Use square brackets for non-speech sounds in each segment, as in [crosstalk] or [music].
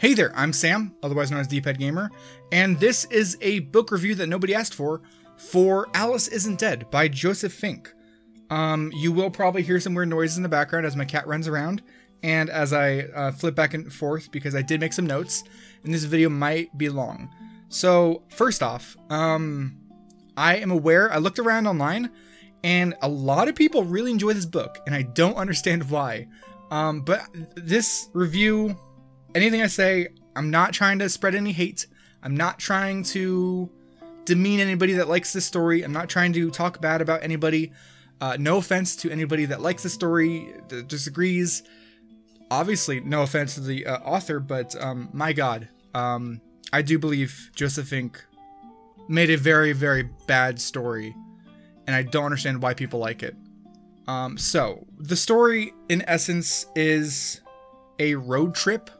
Hey there, I'm Sam, otherwise known as D-Pad Gamer, and this is a book review that nobody asked for, for Alice Isn't Dead by Joseph Fink. Um, you will probably hear some weird noises in the background as my cat runs around, and as I uh, flip back and forth because I did make some notes, and this video might be long. So, first off, um, I am aware, I looked around online, and a lot of people really enjoy this book, and I don't understand why. Um, but this review, anything I say, I'm not trying to spread any hate. I'm not trying to demean anybody that likes this story. I'm not trying to talk bad about anybody. Uh, no offense to anybody that likes the story, disagrees. Obviously, no offense to the uh, author, but um, my God, um, I do believe Joseph Fink made a very, very bad story, and I don't understand why people like it. Um, so, the story, in essence, is a road trip.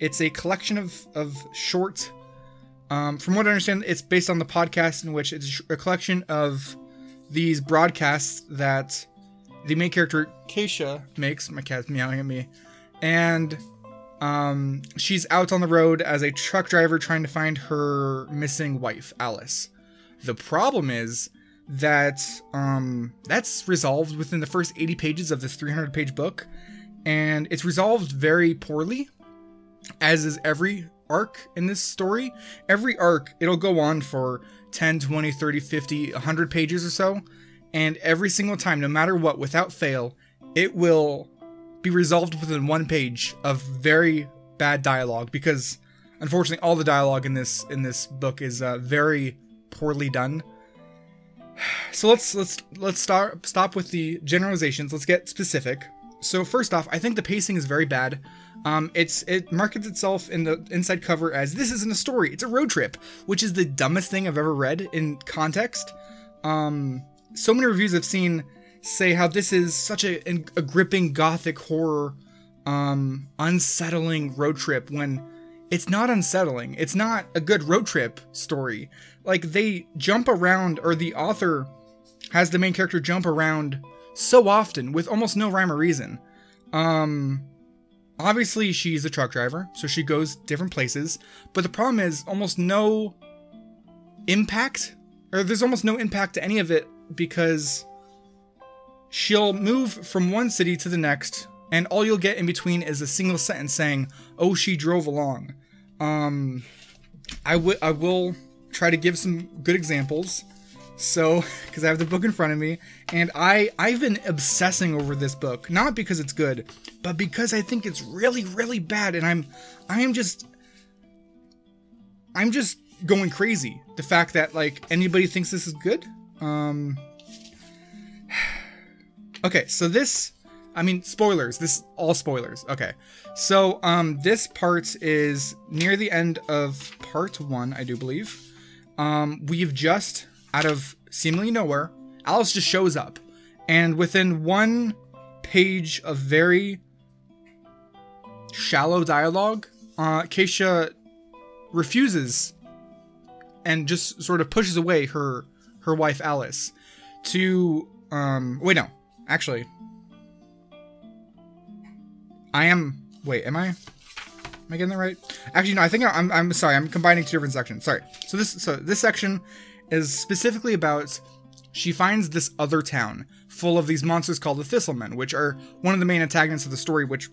It's a collection of, of short. Um, from what I understand, it's based on the podcast in which it's a collection of these broadcasts that the main character Keisha makes. My cat's meowing at me, and um, she's out on the road as a truck driver trying to find her missing wife, Alice. The problem is that um, that's resolved within the first 80 pages of this 300 page book, and it's resolved very poorly, as is every arc in this story. Every arc, it'll go on for 10, 20, 30, 50, 100 pages or so, and every single time, no matter what, without fail, it will be resolved within one page of very bad dialogue because unfortunately all the dialogue in this in this book is uh, very poorly done. So let's let's let's start stop with the generalizations. Let's get specific. So first off i think the pacing is very bad um, it's it markets itself in the inside cover as this isn't a story it's a road trip which is the dumbest thing i've ever read in context um, so many reviews i've seen say how this is such a, a gripping gothic horror, um, unsettling road trip when it's not unsettling. It's not a good road trip story. Like they jump around, or the author has the main character jump around so often with almost no rhyme or reason. Um, obviously she's a truck driver, so she goes different places. But the problem is almost no impact, or there's almost no impact to any of it because She'll move from one city to the next, and all you'll get in between is a single sentence saying, "Oh, she drove along." Um, I will I will try to give some good examples. So, [laughs] because I have the book in front of me, and I I've been obsessing over this book, not because it's good, but because I think it's really really bad, and I'm I am just I'm just going crazy. The fact that like anybody thinks this is good, um, [sighs] Okay, so this, I mean, spoilers. This all spoilers. Okay, so um, this part is near the end of part one, I do believe. Um, we've just out of seemingly nowhere, Alice just shows up, and within one page of very shallow dialogue, uh, Keisha refuses and just sort of pushes away her her wife Alice to um wait no Actually, I am. Wait, am I? Am I getting that right? Actually, no. I think I'm. I'm sorry. I'm combining two different sections. Sorry. So this. So this section is specifically about. She finds this other town full of these monsters called the Thistlemen, which are one of the main antagonists of the story, which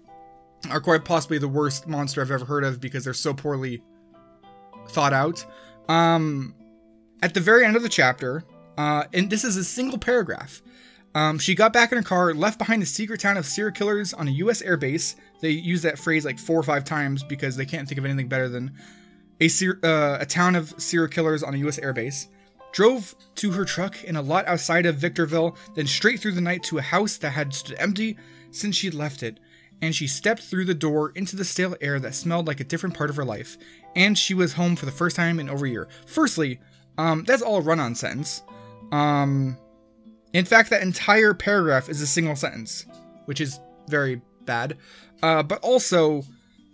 are quite possibly the worst monster I've ever heard of because they're so poorly thought out. Um, at the very end of the chapter, uh, and this is a single paragraph. Um, she got back in her car, left behind the secret town of serial killers on a U.S. airbase. They use that phrase like four or five times because they can't think of anything better than a, uh, a town of serial killers on a U.S. airbase. Drove to her truck in a lot outside of Victorville, then straight through the night to a house that had stood empty since she'd left it. And she stepped through the door into the stale air that smelled like a different part of her life. And she was home for the first time in over a year. Firstly, um, that's all a run-on sentence. Um, in fact, that entire paragraph is a single sentence, which is very bad. Uh, but also,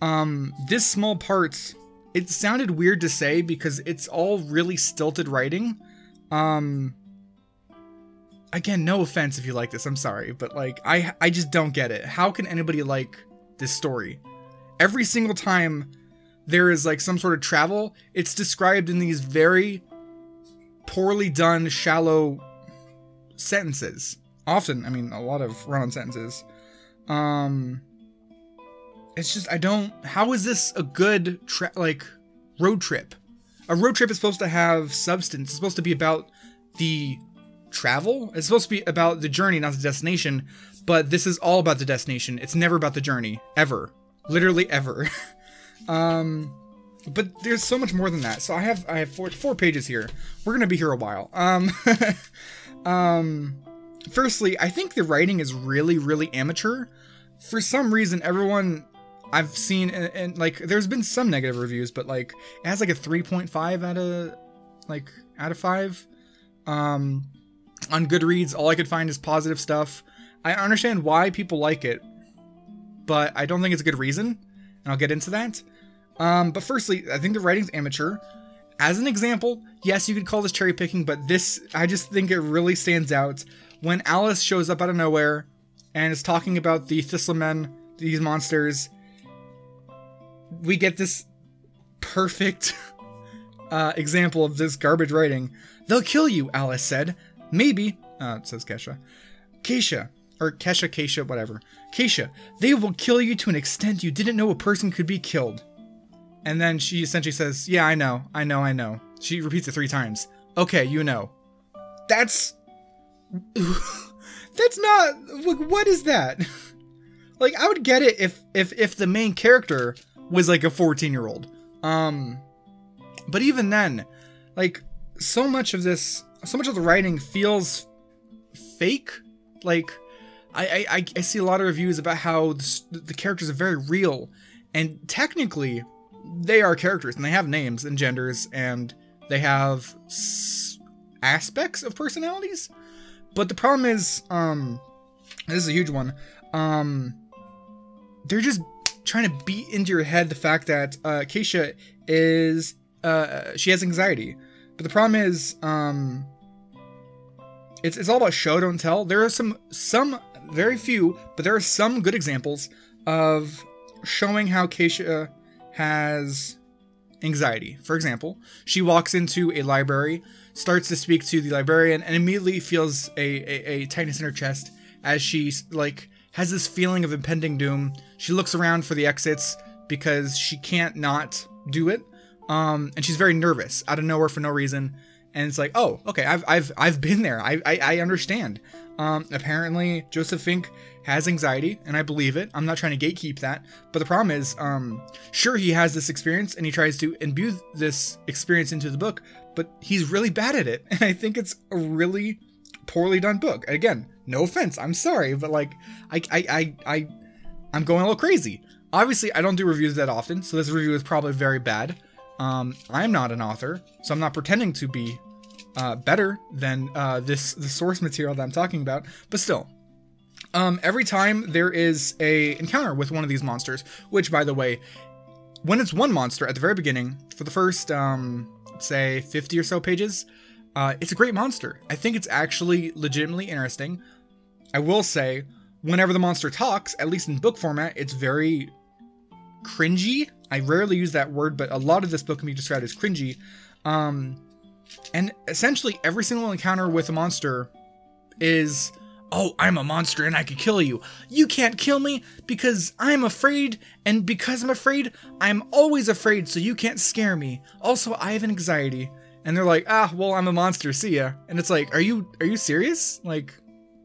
um, this small part, it sounded weird to say because it's all really stilted writing. Um, again, no offense if you like this, I'm sorry, but like, I, I just don't get it. How can anybody like this story? every single time there is like some sort of travel, it's described in these very poorly done, shallow sentences. Often, I mean, a lot of run-on sentences. Um, it's just I don't. How is this a good like road trip? A road trip is supposed to have substance. It's supposed to be about the travel. It's supposed to be about the journey, not the destination. But this is all about the destination. It's never about the journey, ever, literally ever. [laughs] um, but there's so much more than that. So I have I have four four pages here. We're gonna be here a while. Um, [laughs] um, firstly, I think the writing is really really amateur. For some reason, everyone I've seen and, like there's been some negative reviews, but like it has like a 3.5 out of like out of five. Um, on Goodreads, all I could find is positive stuff. I understand why people like it, but I don't think it's a good reason, and I'll get into that. Um, but firstly, I think the writing's amateur. As an example, yes, you could call this cherry picking, but this I just think it really stands out when Alice shows up out of nowhere and is talking about the Thistlemen, these monsters we get this perfect [laughs] uh, example of this garbage writing. They'll kill you, Alice said. Maybe, uh, says Kesha. Keisha, or Kesha, Keisha, whatever. Keisha, they will kill you to an extent you didn't know a person could be killed. And then she essentially says, Yeah, I know, I know, I know. She repeats it three times. Okay, you know. That's. [laughs] That's not. What is that? [laughs] like, I would get it if if if the main character was like a 14 year old. Um, but even then, like so much of this, so much of the writing feels fake. Like I, I, I see a lot of reviews about how the, the characters are very real, and technically, they are characters and they have names and genders and they have aspects of personalities. But the problem is, um, this is a huge one. Um, they're just trying to beat into your head the fact that uh, Keisha is uh, she has anxiety, but the problem is um, it's it's all about show don't tell. There are some some very few, but there are some good examples of showing how Keisha has anxiety. For example, she walks into a library, starts to speak to the librarian, and immediately feels a, a, a tightness in her chest as she like has this feeling of impending doom. She looks around for the exits because she can't not do it. Um, and she's very nervous out of nowhere for no reason. And it's like, oh, okay, I've I've I've been there. I I, I understand. Um, apparently Joseph Fink has anxiety, and I believe it. I'm not trying to gatekeep that, but the problem is, um, sure he has this experience, and he tries to imbue this experience into the book, but he's really bad at it, [laughs] and I think it's a really poorly done book. Again, no offense, I'm sorry, but like I I I, I I'm going a little crazy. Obviously, I don't do reviews that often, so this review is probably very bad. Um, I'm not an author, so I'm not pretending to be uh, better than uh, this the source material that I'm talking about. But still, um, every time there is a encounter with one of these monsters, which by the way, when it's one monster at the very beginning, for the first um, say 50 or so pages, uh, it's a great monster. I think it's actually legitimately interesting. I will say, whenever the monster talks, at least in book format, it's very cringy. I rarely use that word, but a lot of this book can be described as cringy. Um, and essentially, every single encounter with a monster is, oh, I'm a monster and I could kill you. You can't kill me because I'm afraid, and because I'm afraid, I'm always afraid, so you can't scare me. Also, I have anxiety and they're like, ah, well, I'm a monster. See ya. And it's like, are you are you serious? Like,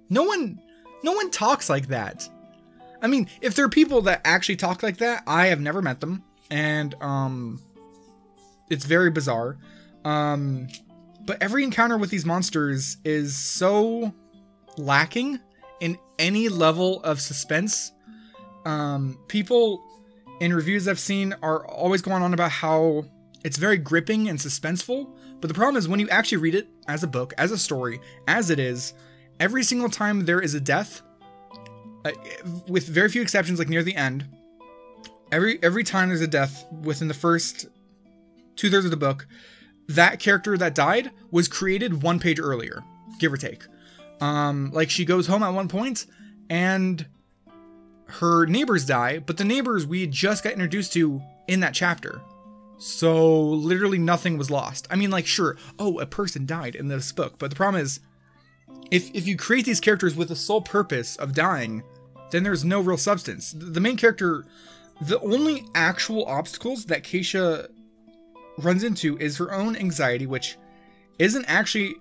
no one, no one talks like that. I mean, if there are people that actually talk like that, I have never met them, and um, it's very bizarre. Um, but every encounter with these monsters is so lacking in any level of suspense. Um, people in reviews I've seen are always going on about how it's very gripping and suspenseful, but the problem is when you actually read it as a book, as a story, as it is, every single time there is a death, uh, with very few exceptions, like near the end, every every time there's a death within the first two thirds of the book, that character that died was created one page earlier, give or take. Um, like she goes home at one point, and her neighbors die, but the neighbors we just got introduced to in that chapter. So literally nothing was lost. I mean, like, sure, oh, a person died in this book, but the problem is, if if you create these characters with the sole purpose of dying, then there's no real substance. The main character, the only actual obstacles that Keisha runs into is her own anxiety, which isn't actually.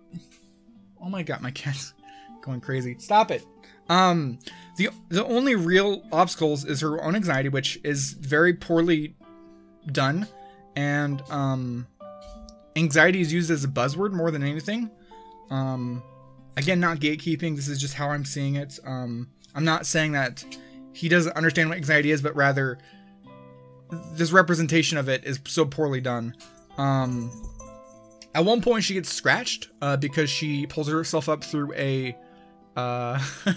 Oh my god, my cat's [laughs] going crazy. Stop it. Um, the the only real obstacles is her own anxiety, which is very poorly done, and um, anxiety is used as a buzzword more than anything. Um, again, not gatekeeping. This is just how I'm seeing it. Um, I'm not saying that he doesn't understand what anxiety is, but rather this representation of it is so poorly done. Um, at one point, she gets scratched uh, because she pulls herself up through a. Uh, [laughs]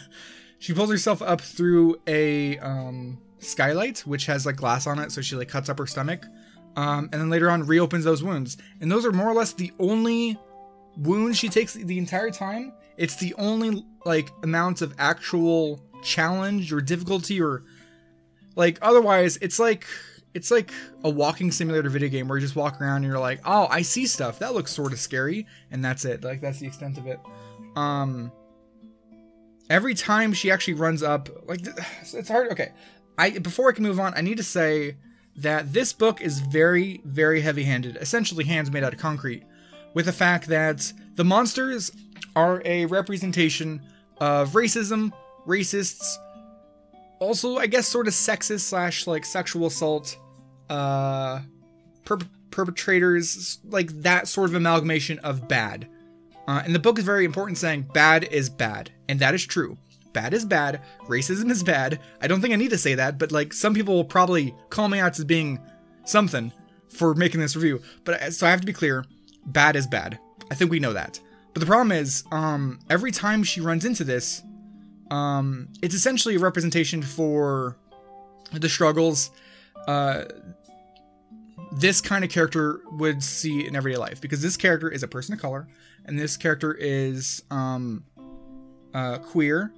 she pulls herself up through a um, skylight, which has like glass on it, so she like cuts up her stomach. Um, and then later on reopens those wounds. And those are more or less the only wounds she takes the entire time. It's the only like amount of actual challenge or difficulty or like otherwise it's like it's like a walking simulator video game where you just walk around and you're like, "Oh, I see stuff. That looks sort of scary." And that's it. Like that's the extent of it. Um every time she actually runs up, like it's hard. Okay. I before I can move on, I need to say that this book is very very heavy-handed, essentially hands made out of concrete, with the fact that the monsters are a representation of racism, racists, also I guess sort of sexist slash like sexual assault uh per- perpetrators like that sort of amalgamation of bad. Uh, and the book is very important saying bad is bad and that is true. Bad is bad. Racism is bad. I don't think i need to say that but like some people will probably call me out as being something for making this review. But uh, so i have to be clear bad is bad i think we know that but the problem is um every time she runs into this um, it's essentially a representation for the struggles uh, this kind of character would see in everyday life because this character is a person of color and this character is um, uh, queer,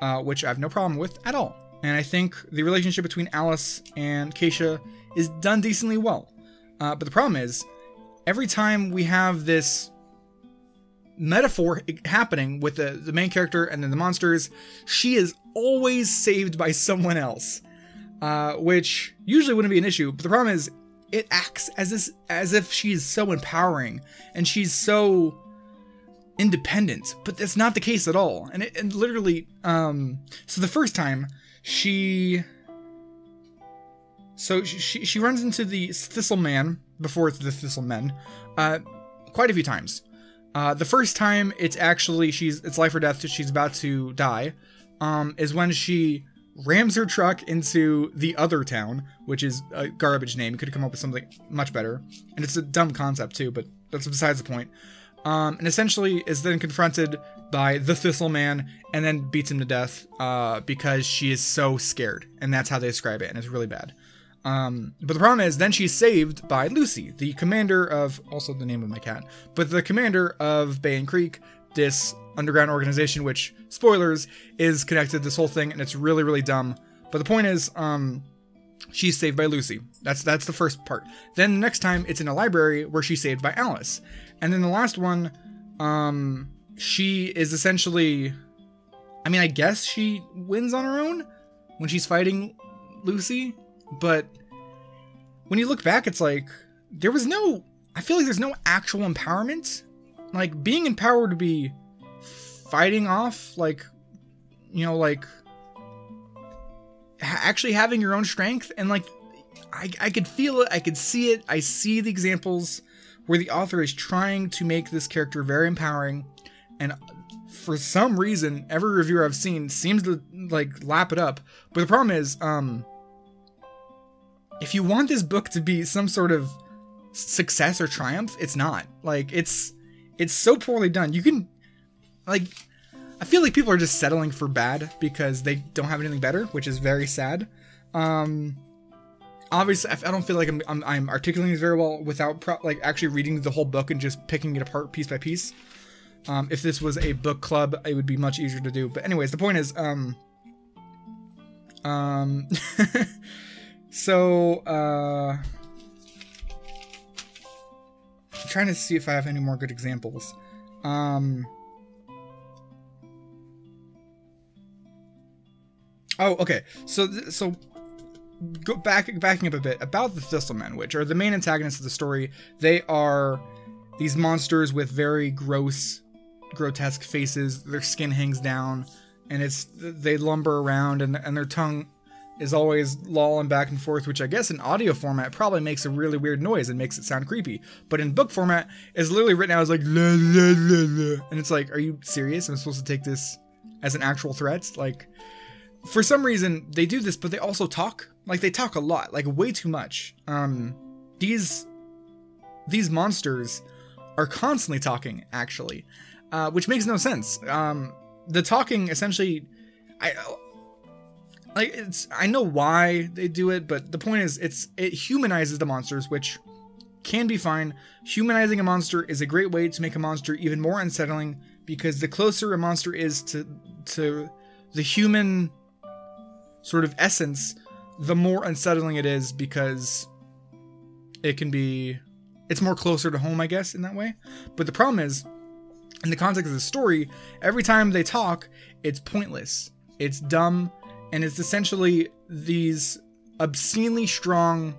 uh, which I have no problem with at all. And I think the relationship between Alice and Keisha is done decently well. Uh, but the problem is, every time we have this metaphor happening with the, the main character and then the monsters, she is always saved by someone else. Uh, which usually wouldn't be an issue, but the problem is it acts as this as if she's so empowering and she's so independent, but that's not the case at all. And it and literally, um, so the first time she, so she she runs into the Thistle Man before the Thistle Men, uh, quite a few times. Uh, the first time it's actually she's it's life or death. She's about to die. Um, is when she rams her truck into the other town, which is a garbage name. You could have come up with something much better, and it's a dumb concept too. But that's besides the point. Um, and essentially is then confronted by the Thistle Man and then beats him to death uh, because she is so scared, and that's how they describe it, and it's really bad. Um, but the problem is, then she's saved by Lucy, the commander of, also the name of my cat, but the commander of Bay and Creek, this underground organization, which, spoilers, is connected to this whole thing, and it's really, really dumb. But the point is, um, she's saved by Lucy. That's that's the first part. Then the next time, it's in a library where she's saved by Alice. And then the last one, um, she is essentially, I mean, I guess she wins on her own when she's fighting Lucy but when you look back, it's like there was no. I feel like there's no actual empowerment. Like being empowered to be fighting off, like you know, like ha- actually having your own strength and like I, I could feel it, I could see it, I see the examples where the author is trying to make this character very empowering, and for some reason, every reviewer I've seen seems to like lap it up. But the problem is, um, if you want this book to be some sort of success or triumph, it's not. Like it's it's so poorly done. You can like I feel like people are just settling for bad because they don't have anything better, which is very sad. Um obviously I don't feel like I'm I'm, I'm articulating this very well without pro- like actually reading the whole book and just picking it apart piece by piece. Um, if this was a book club, it would be much easier to do. But anyways, the point is, um, Um, [laughs] so, uh, I'm trying to see if I have any more good examples. Um, oh, okay. So, so go back backing up a bit about the Thistlemen, which are the main antagonists of the story. They are these monsters with very gross, grotesque faces. Their skin hangs down, and it's they lumber around, and and their tongue is always lolling back and forth, which I guess in audio format probably makes a really weird noise and makes it sound creepy. But in book format, it's literally written out as like la, la, la, and it's like, are you serious? I'm supposed to take this as an actual threat? Like, for some reason they do this, but they also talk. Like they talk a lot, like way too much. Um, these these monsters are constantly talking, actually, uh, which makes no sense. Um, the talking essentially, I like it's I know why they do it, but the point is it's it humanizes the monsters, which can be fine. Humanizing a monster is a great way to make a monster even more unsettling because the closer a monster is to to the human sort of essence, the more unsettling it is because it can be it's more closer to home, I guess, in that way. But the problem is, in the context of the story, every time they talk, it's pointless. It's dumb and it's essentially these obscenely strong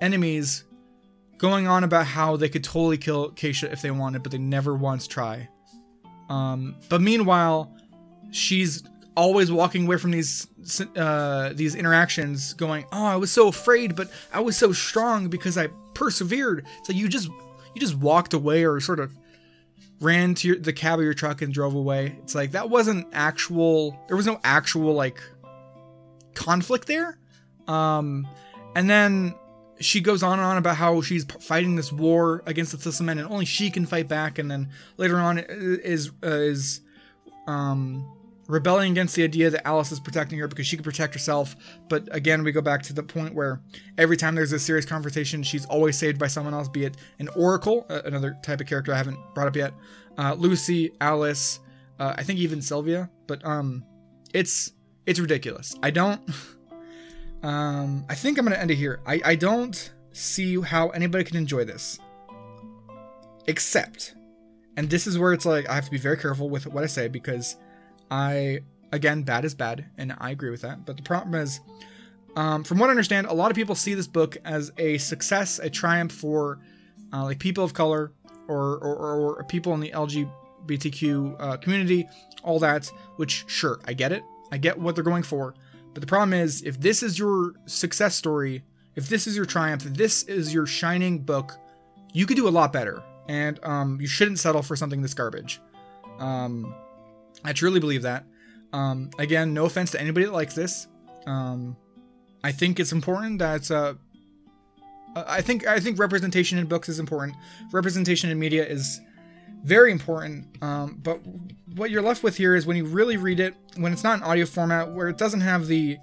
enemies going on about how they could totally kill Keisha if they wanted, but they never once try. Um, but meanwhile, she's always walking away from these uh, these interactions, going, "Oh, I was so afraid, but I was so strong because I persevered." So you just you just walked away or sort of ran to your, the cab of your truck and drove away. It's like that wasn't actual. There was no actual like conflict there. Um, and then she goes on and on about how she's fighting this war against the Thistlemen and only she can fight back. And then later on is uh, is um rebelling against the idea that Alice is protecting her because she can protect herself. But again, we go back to the point where every time there's a serious confrontation, she's always saved by someone else, be it an Oracle, another type of character I haven't brought up yet, uh, Lucy, Alice, uh, I think even Sylvia. But um, it's it's ridiculous. I don't. [laughs] um, I think I'm gonna end it here. I I don't see how anybody can enjoy this, except, and this is where it's like I have to be very careful with what I say because I again, bad is bad, and I agree with that. But the problem is, um, from what I understand, a lot of people see this book as a success, a triumph for uh, like people of color or, or, or people in the LGBTQ uh, community, all that. Which, sure, I get it. I get what they're going for. But the problem is, if this is your success story, if this is your triumph, if this is your shining book, you could do a lot better. And um, you shouldn't settle for something this garbage. Um, I truly believe that. Um, again, no offense to anybody that likes this. Um, I think it's important that uh, I think I think representation in books is important. Representation in media is very important. Um, but what you're left with here is when you really read it, when it's not an audio format, where it doesn't have the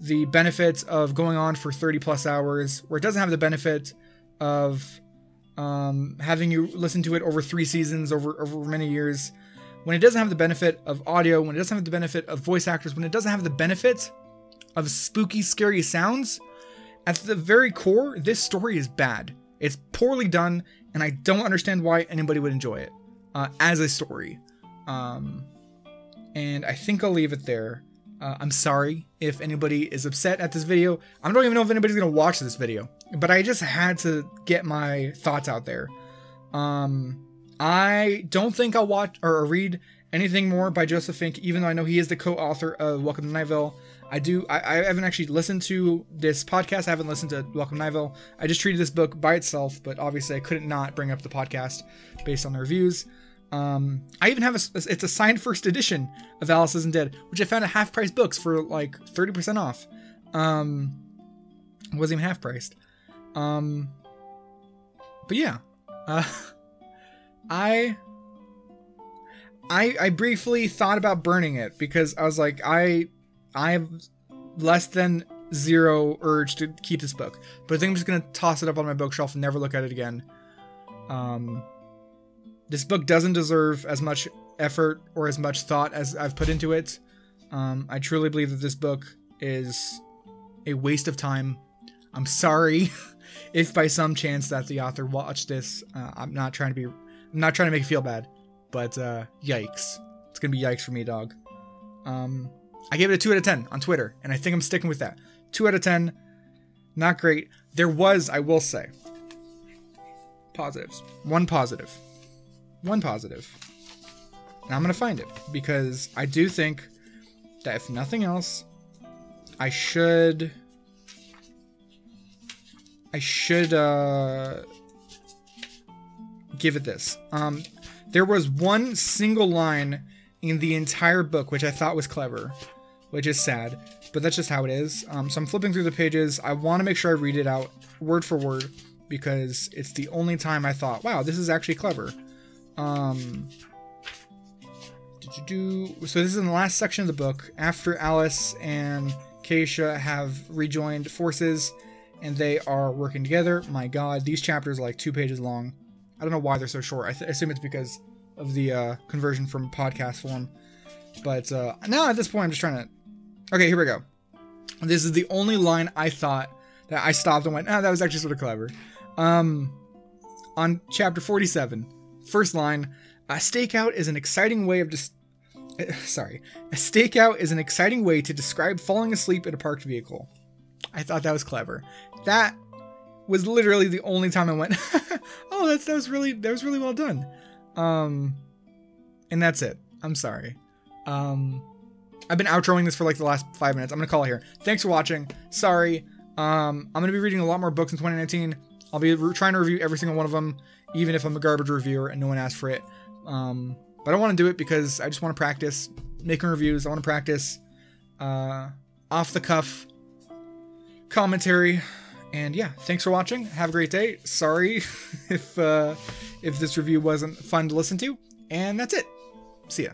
the benefits of going on for 30 plus hours, where it doesn't have the benefit of um, having you listen to it over three seasons, over over many years when it doesn't have the benefit of audio, when it doesn't have the benefit of voice actors, when it doesn't have the benefit of spooky, scary sounds, at the very core, this story is bad. It's poorly done, and I don't understand why anybody would enjoy it uh, as a story. Um, and I think I'll leave it there. Uh, I'm sorry if anybody is upset at this video. I don't even know if anybody's gonna watch this video, but I just had to get my thoughts out there. Um, I don't think I'll watch or read anything more by Joseph Fink, even though I know he is the co-author of Welcome to Night Vale. I do. I, I, haven't actually listened to this podcast. I haven't listened to Welcome to Night Vale. I just treated this book by itself, but obviously I couldn't not bring up the podcast based on the reviews. Um, I even have a. It's a signed first edition of Alice Isn't Dead, which I found at half price books for like thirty percent off. Um, wasn't even half priced. Um, but yeah. Uh, [laughs] I I I briefly thought about burning it because I was like I I have less than zero urge to keep this book. But I think I'm just gonna toss it up on my bookshelf and never look at it again. Um this book doesn't deserve as much effort or as much thought as I've put into it. Um, I truly believe that this book is a waste of time. I'm sorry [laughs] if by some chance that the author watched this. Uh, I'm not trying to be, I'm not trying to make you feel bad, but uh, yikes. It's gonna be yikes for me, dog. Um, I gave it a two out of ten on Twitter, and I think I'm sticking with that. Two out of ten, not great. There was, I will say, positives. One positive. One positive. And I'm gonna find it because I do think that if nothing else, I should I should uh give it this. Um there was one single line in the entire book which I thought was clever, which is sad, but that's just how it is. Um, so I'm flipping through the pages. I want to make sure I read it out word for word because it's the only time I thought, wow, this is actually clever. Um, did you do? so this is in the last section of the book after Alice and Keisha have rejoined forces and they are working together. My god, these chapters are like two pages long. I don't know why they're so short. I th- assume it's because of the uh, conversion from podcast form. But uh, now at this point, I'm just trying to. Okay, here we go. This is the only line I thought that I stopped and went, ah, that was actually sort of clever. Um, on chapter 47, first line, a stakeout is an exciting way of just. Dis- [laughs] sorry, a stakeout is an exciting way to describe falling asleep in a parked vehicle. I thought that was clever. That was literally the only time I went, [laughs] oh, that's that was really that was really well done. Um, and that's it. I'm sorry. Um, I've been outroing this for like the last five minutes. I'm gonna call it here. Thanks for watching. Sorry. Um, I'm gonna be reading a lot more books in 2019. I'll be trying to review every single one of them, even if I'm a garbage reviewer and no one asked for it. Um, but I want to do it because I just want to practice making reviews. I want to practice uh, off the cuff commentary. And yeah, thanks for watching. Have a great day. Sorry [laughs] if uh, if this review wasn't fun to listen to. And that's it. See ya.